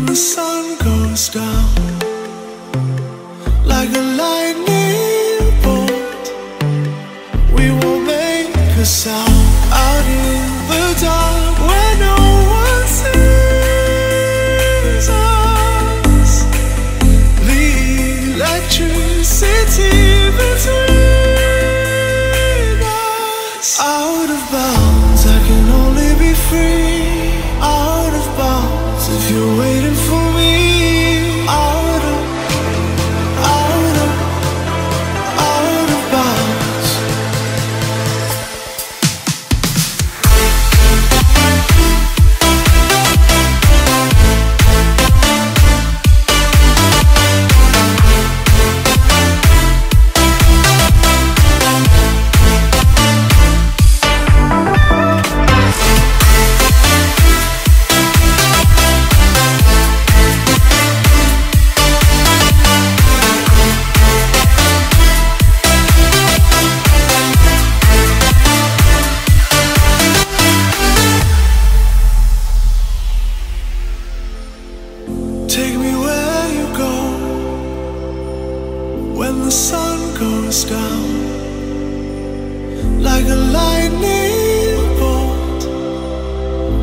the sun goes down like a lightning bolt, we will make a sound out in the dark when the sun goes down like a lightning bolt.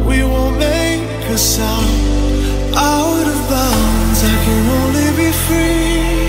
We will make a sound out of bounds. I can only be free.